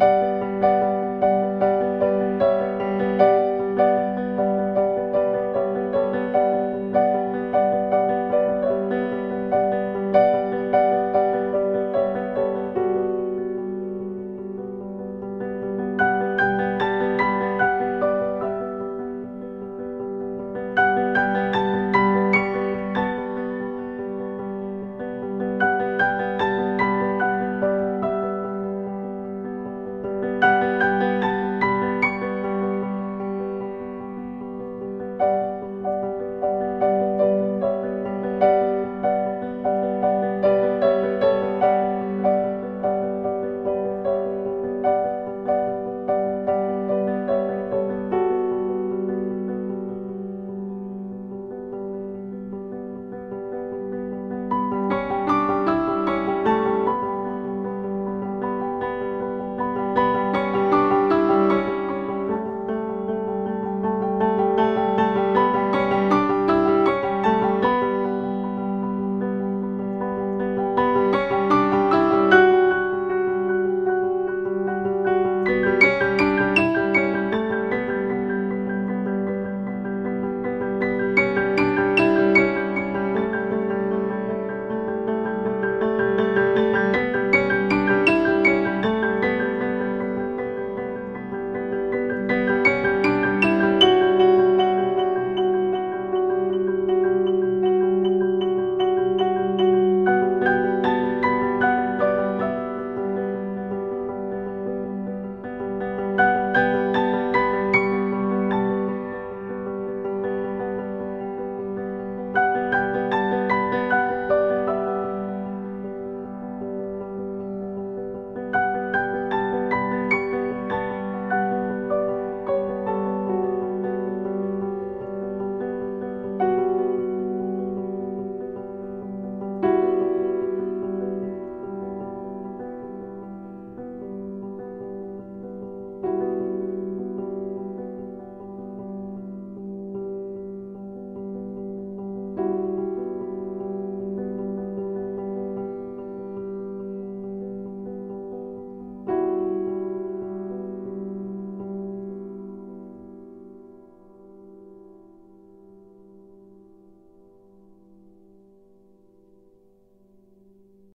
you